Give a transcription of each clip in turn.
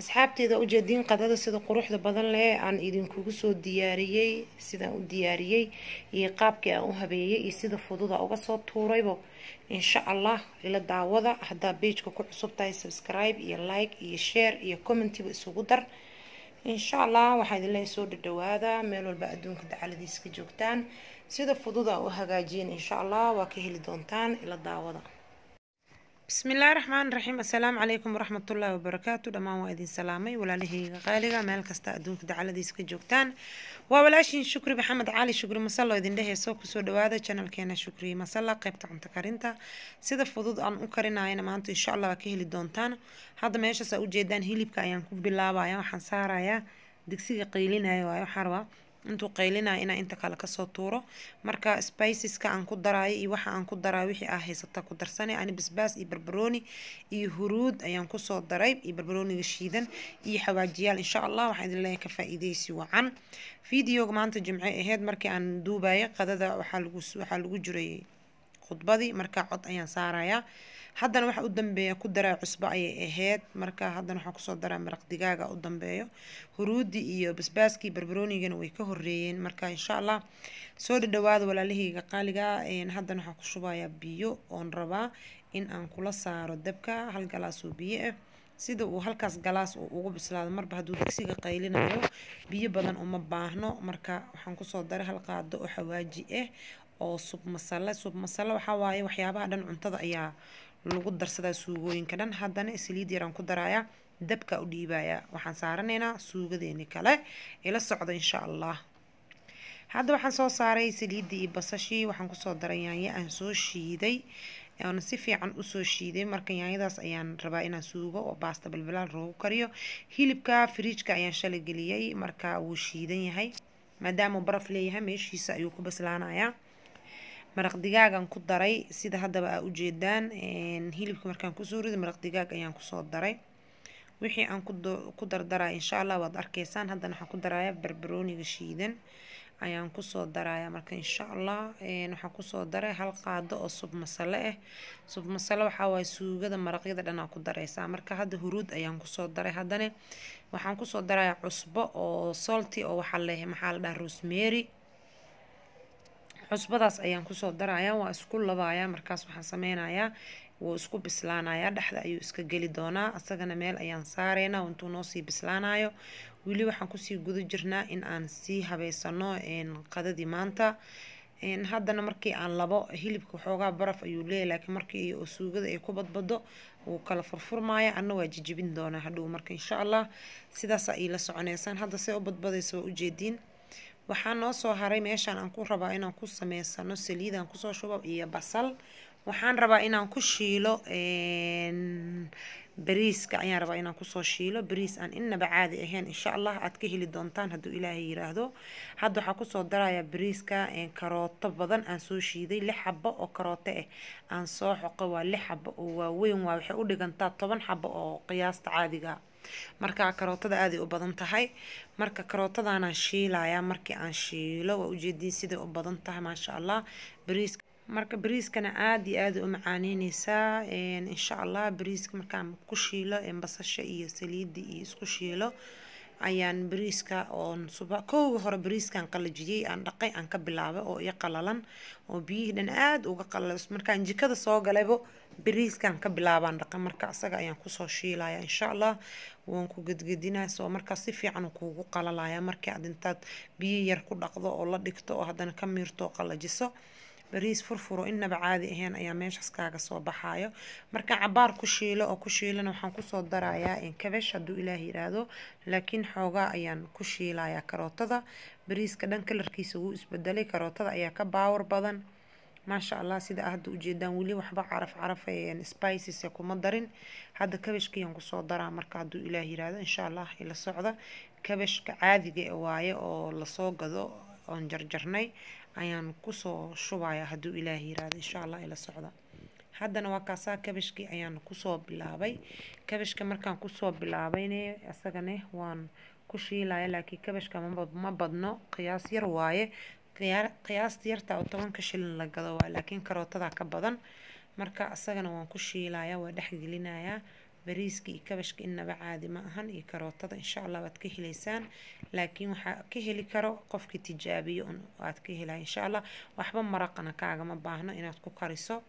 asxaabteeda ujeediin qadada sida quruxda badan leh aan idinkugu soo diyaariyey sidaan u diyaariyey iyo qaabkii aan u habeeyey iyo sida fududa uga soo tuuraybo. Insha allah ila daawada haddaa beijka ku cusub tahay subscribe iyo like iyo share iyo commentiba isugu dar. Insha allah waxaa idin leeyahay soo dhadhawaada meel walba adduunka dacaladiisa ka joogtaan. Sida fududa u hagaajiyeen insha allah waa ka heli doontaan ila daawada bismillaahi raxmaani raxiim assalaamu calaykum waraxmatullaahi wabarakaatu dhammaan waa idin salaamay walaalahayga qaaliga. Meel kasta adduunka dacaladiisa ka joogtaan. Waa walaashiin shukri maxamed cali shukri masallo idin dheheyso ku soo dhawaada janalkeena shukri masalla qeybta cunto karinta. Sida fudud aan u karinayana maanta insha allah waa ka heli doontaan. Hadda meeshaas aa ujeedaan hilibka ayaan ku bilaabayaa waxaan saarayaa digsiga qaylinaya waayo waxaa rabaa intuu qaylinaya inaan inta kale ka soo tuuro. Marka spiceska aan ku daraayo iyo waxa aan ku daraayo wixii aa haysata ku darsane ani basbaas iyo barbarooni iyo huruud ayaan ku soo daray iyo barbarooniga shiidan iyo xawaajiyaal. Insha allah waxaan idin leeyahay ka faa'iideysi wacan. Fideoga maanta jimce aheyd markii aan duubayo qadada waxaa lagu jiray khudbadii marka cod ayaan saarayaa. Haddana waxa u dambeeya ku daraa cusbo ayay ahayd. Marka haddana waxaa ku soo daraa maraq digaaga u dambeeyo. Huruudi iyo basbaaskii barbaroonigana way ka horeeyeen marka insha allah soo dhadhawaada walaalahayga qaaliga haddana waxaa ku shubayaa biyo oon rabaa in aan kula saaro dabka hal galaas oo biyo ah sida uu halkaas galaas uu ugu bislaado marba hadduu digsiga qaylinayo biyo badan uma baahno. Marka waxaan ku soo daray hal qaado oo xawaaji ah oo sub masale sub masale waxaa waaye waxyaabaha dhan cuntada ayaa lagu darsadaa suugooyinka dhan. Haddana saliid yaraan ku darayaa dabka u dhiibayaa waxaan saaranaynaa suugadeeni kale ila socda insha allah. Hadda waxaan soo saaray saliiddii iyo basashii waxaan ku soo daray yaanyo aan soo shiiday. Oona si fiican u soo shiiday. Marka yaanyadaas ayaan rabaa inaan suugo oo baasta balbalaal roogu kariyo. Hilibka firiijka ayaan shalay geliyey marka wuu shiidan yahay maadaama baraf leeyahay meeshiisa ayuu ku baslaanayaa maraq digaagan ku daray. Sida haddaba aa ujeedaan hilibka markaan ku soo rido maraq digaag ayaan ku soo daray. Wixii aan ku dardaraya insha allah waad arkaysaan haddana waxaan ku daraya barbarooniga shiidan ayaan ku soo daraya marka insha allah waxaan ku soo daray hal qaado oo sub masale ah sub suugada maraqyada dhan aa ku dareysaa marka hadda huruud ayaan ku soo daray. Haddana waxaan ku soo daraya cusbo oo salty oo waxaa le maxaa la dhaha rosemary cusbadaas ayaan ku soo daraya waa isku labaya markaas waxaan sameynayaa wuu isku bislaanayaa dhexda ayuu iska geli doonaa asagana meel ayaan saareynaa intuu noo sii bislaanayo weli waxaan ku sii guda jirnaa in aan sii habeysano qadadii maanta. Haddana markii aan labo hilibka waxoogaa baraf ayuu leeyahy laakiin markii suugada ay ku badbado wuu kala furfurmaya anna waa jijibin doonaa hadhow marka insha allah. Sidaasaa iila soconeysaan hadda see u badbadaysa waa ujeediin waxaa noo soo haray meeshaan aan ku rabaa inaan ku sameysano saliidaan ku soo shubo iyo basal. Waxaan rabaa inaan ku shiilo bariiska. Ayaan rabaa inaan ku soo shiilo bariis aan innaba caadi ahayn. Insha allah aad ka heli doontaan hadduu ilaahay yiraahdo. Hadda waxaa ku soo daraya bariiska karooto badan aan soo shiiday lix xabo oo karooto ah aan soo xoqo waa lix xabo oo waaweyn waa waxay u dhigantaa toban xabo oo qiyaasta caadiga marka karootada aaday u badan tahay. Marka karootadaanaan shiilayaa markii aan shiilo waa ujeediin siday u badan tahay maasha allah bariiska marka bariiskana aada iyo aada u macaaneyneysaa insha allah bariiska markaan ku shiilo basasha iyo saliida iyo isku shiilo ayaan bariiska oon suba kowga hore bariiskaan qalajiyey aan dhaqay aan ka bilaabay oo iyo qalalan oo biyihii dhan aada uga qalala markaan jikada soo galaybo bariiskaan ka bilaabaan dhaqan marka asaga ayaan ku soo shiilaya insha allah waan ku gedgedinaa. Soo markaas si fiican kuugu qalalaya markii aad intaad biyo yar ku dhaqdo oo la dhigto oo haddana ka miirto oo qalajiso bariis furfuro innaba caadi ahayn ayaa meeshaas kaaga soo baxaayo. Marka cabaar ku shiilo oo ku shiilana waxaan ku soo darayaa kabash hadduu ilaah yiraahdo laakiin xoogaa ayaan ku shiilayaa. Karootada bariiska dhan kalarkiisa wuu isbedelay. Karootada ayaa ka baawar badan. Maasha allah sida hadda ujeedaan weli waxba caraf caraf spices kuma darin. Hadda kabashkayaan ku soo daraa. Marka hadduu ilaah yiraahdo insha allah ila socda kabashka caadiga waaye oo la soo gado oon jarjarnay ayaan ku soo shubaya hadduu ilaah yiraahdo insha allah ila socda. Haddana waa kaasaa kabashkii ayaan ku soo bilaabay. Kabashka markaan ku soo bilaabayne isagane waan ku shiilaya laakiin kabashka ma badno. Qiyaas yar waaye. Qiyaasta yarta oo tobanka shilin la gado waa laakiin karootada ka badan. Marka isagana waan ku shiilaya waa dhexgelinayaa bariiska iyo kabashka innaba caadi ma ahan iyo karootada insha allah waad ka heleysaan laakiin waxaa ka heli karo qofkii tijaabiyo un waad ka helaya insha allah waxba maraqana kaagama baahno inaad ku kariso.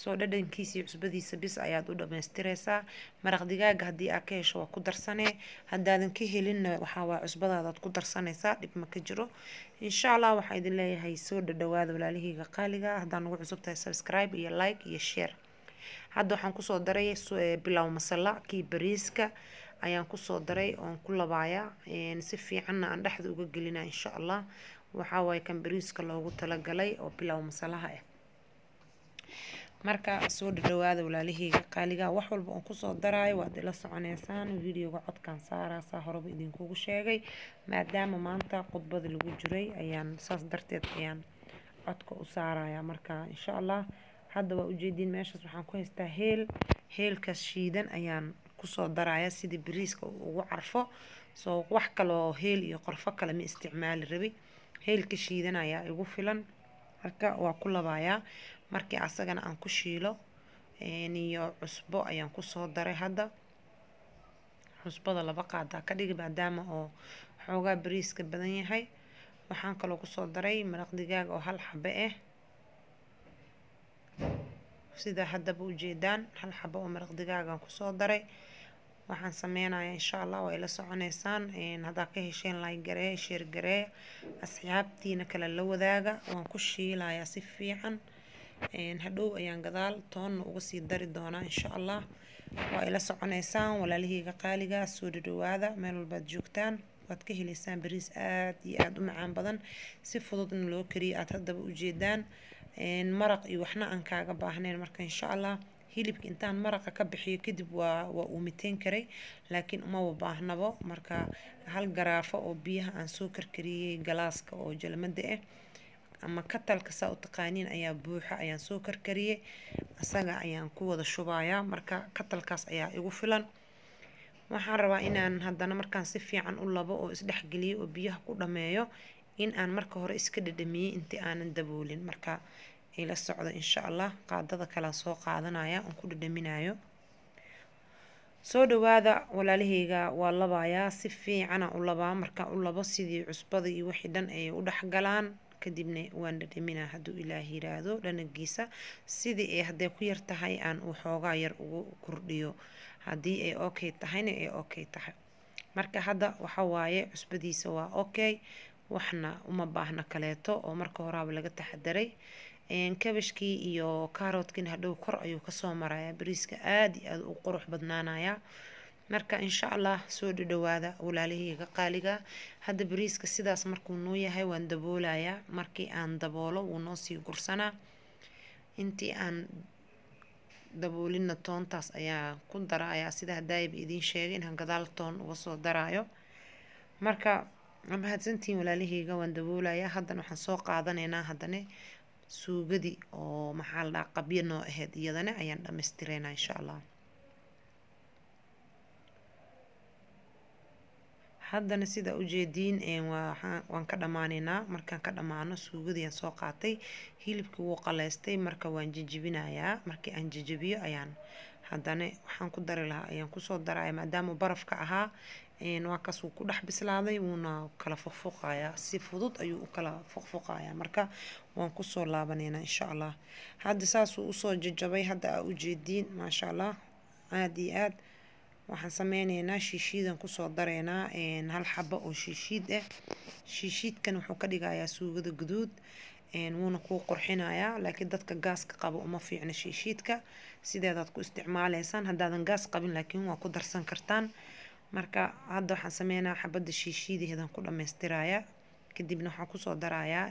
Soo dhadhankiisa iyo cusbadiisa bis ayaad u dhamaystireysaa maraq digaaga haddii aad ka hesho waa ku darsanee haddaadan ka helinna waxaa cusbadaadaad ku darsanaysaa dhib ma ka jiro. Insha allah waxaa idin leeyahay soo dhadhawaada walaalahayga qaaliga. Haddaan ugu cusub tahay subscribe iyo like iyo share hadda waxaan ku soo daray bilow masala kii bariiska ayaan ku soo daray oon ku labaaya. Si fiicanna aan dhexda uga gelina insha allah waxaa kan bariiska loogu talagalay oo bilow masalaha ah marka soo dhadhawaada walaalahayga qaaliga wax walba oon ku soo daraayo waad ila soconeysaan. Videoga codkaan saaraasaa horeba idinkugu sheegay. Maadaama maanta khudbada lagu jiray ayaan saas darteed ayaan codka u saaraya marka insha allah hadda waa ujeediin meeshaas waxaan ku haystaa heel. Heelkaas shiidan ayaan ku soo daraya sidii bariiska ugu carfo. Soo wax kaloo heel iyo qorfo kale ma isticmaali rabi. Heelka shiidan ayaa igu filan. Marka waa ku labayaa markii asagana aan ku shiilo iyo cusbo ayaan ku soo daray hadda. Cusbada laba qaadaa ka dhigi maadaama oo xoogaa bariiska badan yahay. Waxaan kaloo ku soo daray maraq digaag oo hal xabe ah sida haddaba ujeedaan hal xabo oo maraq digaagaan ku soo daray. Waxaan sameynayaa insha allah waa ila soconeysaan haddaa ka hesheen like garee sheer garee. Asxaabtiina kale la wadaaga. Waan ku shiilayaa si fiican. Hadhow ayaan gadaal toonna uga sii dari doonaa insha allah waa ila soconeysaan walaalahayga qaaliga soo dhadhawaada meel walbaad joogtaan. Waad ka heleysaan bariis aad iyo aada u macaan badan. Si fududna loo kariyo aada haddaba ujeedaan maraq iyo waxna aan kaaga baahnayn marka insha allah hilibka intaan maraqa ka bixiyo kadib waa waa uu miteen karay laakiin umaba baahnabo marka hal garaafo oo biyaha aan soo karkariyey galaaska oo jalmada ah ama katalka saa u taqaaniin ayaa buuxa ayaan soo karkariyey asaga ayaan ku wada shubayaa. Marka katalkaas ayaa igu filan. Waxaan rabaa inaan haddana markaan si fiican u labo oo isdhexgeliyo oo biyaha ku dhameeyo in aan marka hore iska dhadhamiyey intii aanan daboolin. Marka ila socdo insha allah qaadada kalean soo qaadanaya oon ku dhadhaminayo soo dhawaada walaalahayga waa labayaa si fiicana u labaa. Markaan u labo sidii cusbada iyo wixii dhan ay u dhexgalaan kadibna waan dhadhaminaa hadduu ilaah yiraahdo dhanagiisa sidii ay hadday ku yar tahay aan uu xoogaa yar ugu kordhiyo. Haddii ay okay tahayna ay okay tahay. Marka hadda waxa waaye cusbadiisa waa okay waxna uma baahna kaleeto oo marka horaaba laga taxadaray. Kabashkii iyo kaaroodkiina hadhow kor ayuu ka soo marayaa bariiska aada iyo aada u qurux badnaanayaa marka insha allah soo dhadhawaada walaalahayga qaaliga. Hadda bariiska sidaas markuu noo yahay waan daboolayaa. Markii aan daboolo wuu noo sii gursanaa. Intii aan daboolina toontaas ayaa ku darayaa sida hadaayaba idiin sheegay inaan gadaal toon uga soo daraayo. Marka mahadsantiin walaalahayga waan daboolayaa. Haddana waxaan soo qaadanaynaa haddana suugadii oo maxaa la dhaha qabyo noo ahayd iyadana ayaan dhammaystireynaa insha allah. Haddana sida ujeediin waan ka dhamaaneynaa markaan ka dhammaano suugadii soo qaatay. Hilibkii wuu qaleystay marka waan jejebinayaa markii aan jejebiyo ayaan haddana waxaan ku dari lahaa ayaan ku soo daraya maadaama barafka ahaa waa kaas wuu ku dhex bislaaday wuuna kala fuqfuqayaa. Si fudud ayuu u kala fuqfuqayaa. Marka waan ku soo laabaneynaa insha allah. Hadda saasuu u soo jajabay hadda aa ujeediin maasha allah aada iyo aada waxaan sameyneynaa shiishiidan ku soo dareynaa hal xabo oo shiishiid ah shiishiidkan wuxuu ka dhigayaa suugada guduud wuuna kuu qurxinayaa laakiin dadka gaaska qabo uma fiicna shiishiidka sideedaad ku isticmaaleysaan? Haddaadan gaas qabin laakiin waa ku darsan kartaan. Marka hadda waxaan sameynaa xabadda shiishiideedan ku dhammaystiraya. Kadibna waxaan ku soo darayaa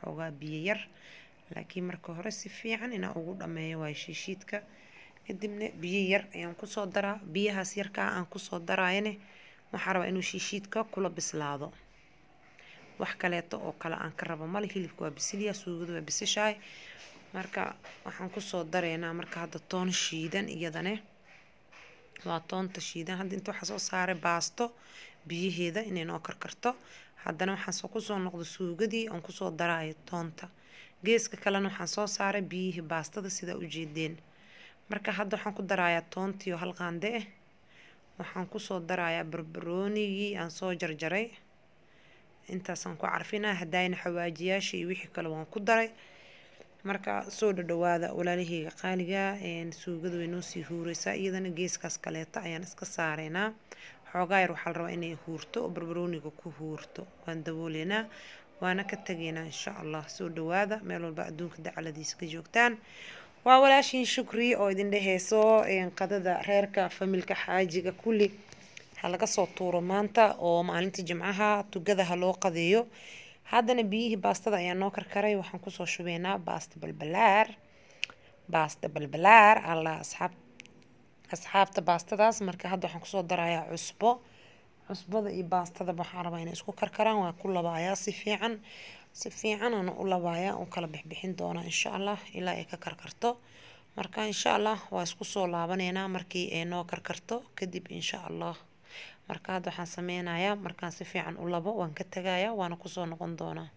xoogaa biyo yar. Laakiin marka hore si fiican inaan ugu dhameeyo waayo shiishiidka kadibna biyo yar ayaan ku soo daraa. Biyahaas yarkaa aan ku soo daraayane waxaa rabaa inuu shiishiidka kula bislaado wax kaleeto oo kale aan ka rabo. Male hilibka waa bisilya suugada waa bisishahay marka waxaan ku soo dareynaa marka hadda toon shiidan iyadane. Waa toonta shiidan. Hadda inta waxaa soo saaray baasto biyaheeda inay noo karkarto. Haddana waxaan ku soo noqdo suugadii aan ku soo daraayo toonta. Geeska kalena waxaan soo saaray biyihii baastada sidaa ujeedeen marka hadda waxaan ku darayaa toontiyo hal qaande ah waxaan ku soo darayaa barbaroonigii aan soo jarjaray intaasaan ku carfinaa hadayna xawaajiyaasha iyo wixii kale waan ku daray. Marka soo dhadhawaada walaalaheyga qaaliga suugada way sii huureysaa iyadana geeskaas kaleeto ayaan iska saareynaa. Xoogaa yar waxaa la rabaa inay huurto oo barbarooniga ku huurto waan dabooleynaa waana ka tegaynaa insha allah. Soo dhawaada meel walba adduunka dacaladiisa ka joogtaan. Waa walaashiin shukri oo idin dheheyso qadada reerka familka xaajiga kulli ha laga soo tuuro. Maanta oo maalinta jimcaha tugada ha loo qadeeyo haddana biyihii baastada ayaa noo karkaray. Waxaan ku soo shubeynaa baasta balbalaar baasta balbalaar allah asxaab asxaabta baastadaas. Marka hadda waxaan ku soo darayaa cusbo cusbada iyo baastada waxaan rabaa inay isku karkaraan. Waa ku labaayaa si fiican si fiican aan u labaayaa u kala bixbixin doonaa insha allah ilaa ay ka karkarto. Marka insha allah waa isku soo laabaneynaa markii ay noo karkarto kadib insha allah marka hadda waxaan sameynayaa markaan si fiican u labo waan ka tagayaa waana ku soo noqon doonaa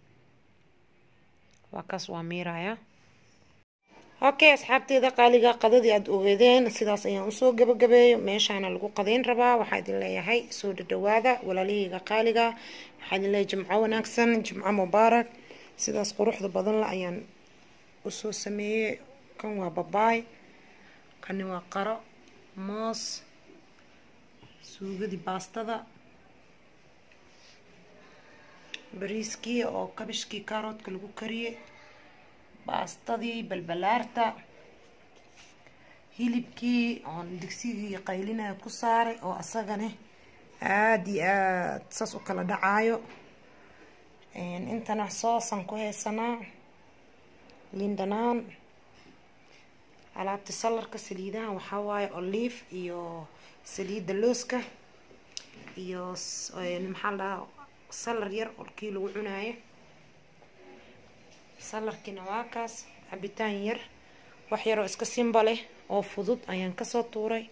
waa kaas waa miirayaa okay asxaabteeda qaaliga qadadii aada ogeedeen sidaas ayaan u soo gabagabeeyo. Meeshaana lagu qadeyn rabaa waxaa idin leeyahay soo dhadhawaada walaalaheyga qaaliga. Waxaa idin leeyahay jimco wanaagsan jimco mubaarak. Sidaas quruxda badan la ayaan u soo sameeyey. Kan waa babaay kani waa qaro moos suugadii baastada bariiskii oo kabishkii kaaroodka lagu kariyey baastadii balbalaarta hilibkii oon digsigii qaylinaya ku saaray oo asagane aada iyo aada saas u kala dhacaayo intana soosan ku haysanaa lindanaan alaabta salarka saliidahan waxaa waaye olive iyo saliidda looska iyo maxaa la dhahaa salar yar oo kii lagu cunaayo. Salarkiina waa kaas cabitaan yar wax yaroo iska simba leh oo fudud ayaan ka soo tuuray.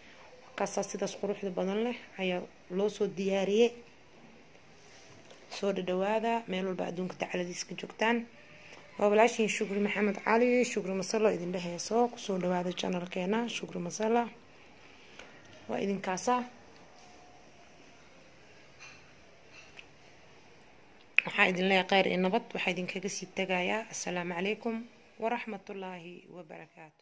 Kaasaa sidaas quruxda badan leh ayaa loo soo diyaariyey. Soo dhadhawaada meel walba adduunka dacaladiis ka joogtaan waa walaashiin shukri maxamed cali shukri masalo idin dheheyso ku soo dhawaada janalkeena shukri masala. Waa idinkaasa waxaa idin leeyahay kheyr iyo nabad waxaa idinkaga sii tagayaa assalaamu calaykum waraxmatullaahi wabarakaatu